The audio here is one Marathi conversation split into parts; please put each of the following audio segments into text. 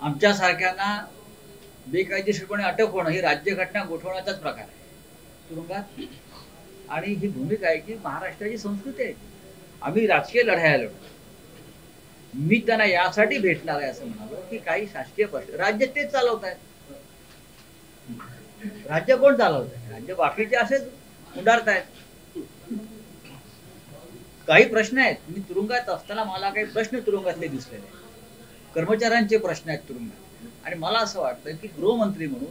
आमच्यासारख्यांना बेकायदेशीरपणे अटक होणं ही राज्यघटना गोठवण्याचाच प्रकार आहे. तुरुंगात. आणि ही भूमिका आहे की महाराष्ट्राची संस्कृती आहे. आम्ही राजकीय लढाया लढतो मी त्यांना यासाठी भेटणार आहे असं म्हणालो की काही शासकीय प्रश्न राज्य तेच चालवत आहेत राज्य कोण चालवत आहे राज्य बाकीचे असेच उडारत आहेत काही प्रश्न आहेत. मी तुरुंगात असताना मला काही प्रश्न तुरुंगातले दिसलेले आहेत. कर्मचाऱ्यांचे प्रश्न आहेत तुरुंगात. आणि मला असं वाटतं की गृहमंत्री म्हणून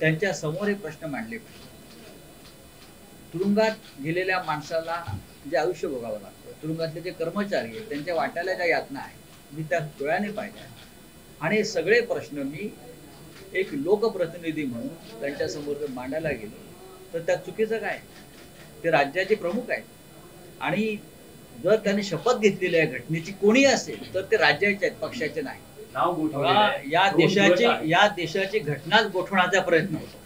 त्यांच्यासमोर हे प्रश्न मांडले पाहिजे. तुरुंगात गेलेल्या माणसाला जे आयुष्य भोगावं लागतं तुरुंगातले जे कर्मचारी आहेत त्यांच्या वाट्याला ज्या यातना आहेत मी त्या डोळ्याने पाहिल्या आणि हे सगळे प्रश्न मी एक लोकप्रतिनिधी म्हणून त्यांच्यासमोर जर मांडायला गेलो तर त्या चुकीचं काय? ते राज्याचे प्रमुख आहेत. आणि जर त्यांनी शपथ घेतलेली आहे घटनेची कोणी असेल तर ते राज्याचे आहेत पक्षाचे नाही. नाव या देशाची. या देशाची घटनाच गोठवण्याचा प्रयत्न होतो.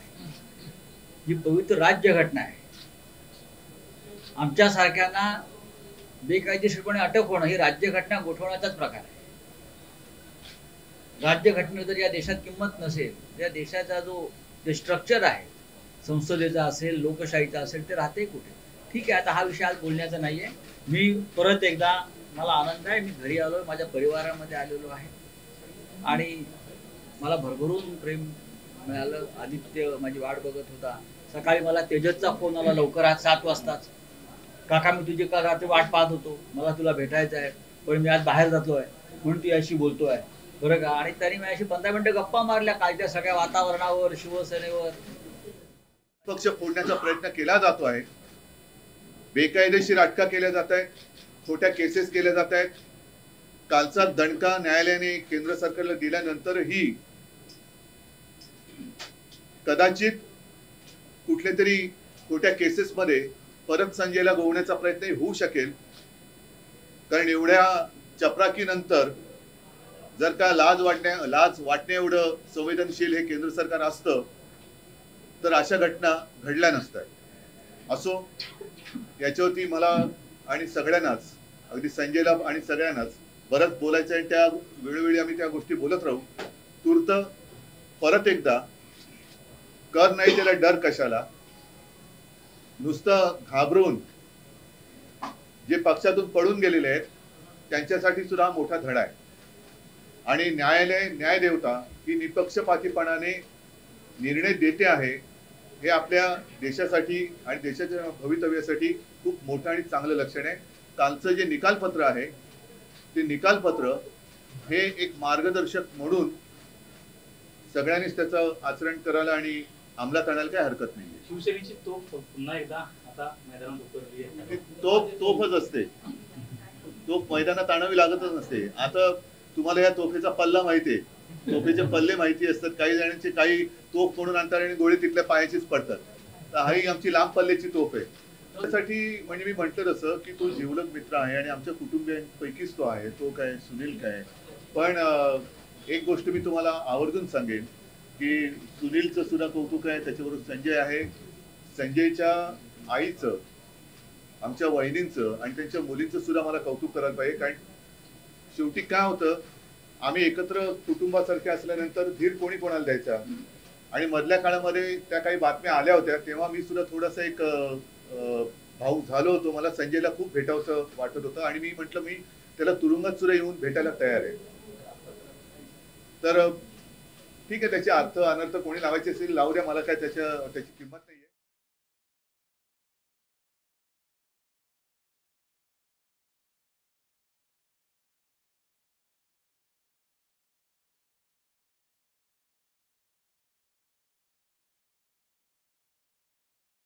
ही पवित्र राज्य घटना आहे. आमच्यासारख्यांना बेकायदेशीरपणे अटक होणं ही राज्य घटना गोठवण्याचाच प्रकार आहे. राज्य घटनेला जर या देशात किंमत नसेल या देशाचा जो जे स्ट्रक्चर आहे संसदेचा असेल लोकशाहीचा असेल ते राहते कुठे? ठीक आहे आता हा विषय आज बोलण्याचा नाहीये. मी परत एकदा मला आनंद आहे मी घरी आलो माझ्या परिवारामध्ये आलेलो आहे. आणि मला भरभरून प्रेम मिळालं. आदित्य माझी वाट बघत होता. सकाळी मला तेजसचा फोन आला लवकर आज सात वाजताच. काका मी तुझी का रात्री वाट पाहत होतो? मला तुला भेटायचं आहे पण मी आज बाहेर जातोय म्हणून तू बोलतो बोलतोय. बरं का? आणि त्यांनी अशी पंधरा मिनटं गप्पा मारल्या कालच्या सगळ्या वातावरणावर शिवसेनेवर. पक्ष फोडण्याचा प्रयत्न केला जातो आहे बेकायदेशीर अटका केल्या जात आहेत खोट्या केसेस केल्या जात आहेत. कालचा दणका न्यायालयाने केंद्र सरकारला दिल्यानंतरही कदाचित कुठल्या तरी खोट्या केसेसमध्ये परत संजयला गोवण्याचा प्रयत्न होऊ शकेल. कारण एवढ्या चपराकीनंतर जर का लाज वाटण्या लाज वाटण्या एवढं संवेदनशील हे केंद्र सरकार असतं तर अशा घटना घडल्या नसतात. असो याच्यावरती मला आणि सगळ्यांनाच अगदी संजयला आणि सगळ्यांनाच बरंच बोलायचं आहे त्या वेळोवेळी आम्ही त्या गोष्टी बोलत राहू. तूर्त परत एकदा कर नाही त्याला डर कशाला? नुसतं घाबरून जे पक्षातून पडून गेलेले आहेत त्यांच्यासाठी सुद्धा मोठा धडा आहे. आणि न्यायालय न्यायदेवता ही निपक्षपातीपणाने निर्णय देते आहे. हे आपल्या देशासाठी आणि देशाच्या भवितव्यासाठी खूप मोठं आणि चांगलं लक्षण आहे. कालचं जे निकालपत्र आहे ते निकालपत्र हे एक मार्गदर्शक म्हणून सगळ्यांनीच त्याचं आचरण करायला आणि अंमलात आणायला काही हरकत नाही शिवसेनेची तोफ पुन्हा एकदा आता मैदानात तोफ तोफच असते. तोफ मैदानात आणावी लागतच नसते. आता तुम्हाला या तोफेचा पल्ला माहिती आहे. तोफेचे पल्ले माहिती असतात. काही जणांचे काही तोफ म्हणून आणतात आणि गोळी तिथल्या पायाचीच पडतात. तर हा ही आमची लांब पल्ल्याची तोफ आहे. त्यासाठी म्हणजे मी म्हटलं तसं की तो जीवलग मित्र आहे आणि आमच्या कुटुंबियांपैकीच तो आहे. तो काय सुनील काय? पण एक गोष्ट मी तुम्हाला आवर्जून सांगेन की सुनीलचं सुद्धा कौतुक आहे. त्याच्याबरोबर संजय आहे. संजयच्या आईचं आमच्या वहिनींचं आणि त्यांच्या मुलींचं सुद्धा मला कौतुक करायला पाहिजे. कारण शेवटी काय होतं आम्ही एकत्र कुटुंबासारखे असल्यानंतर धीर कोणी कोणाला द्यायचा? आणि मधल्या काळामध्ये त्या काही बातम्या आल्या होत्या तेव्हा मी सुद्धा थोडासा एक भाऊ झालो होतो. मला संजयला खूप भेटावंसं वाटत होतं आणि मी म्हटलं मी त्याला तुरुंगात सुद्धा येऊन भेटायला तयार आहे. तर ठीक आहे त्याचे अर्थ अनर्थ कोणी लावायचे असेल लावू द्या मला काय त्याच्या त्याची किंमत नाहीये.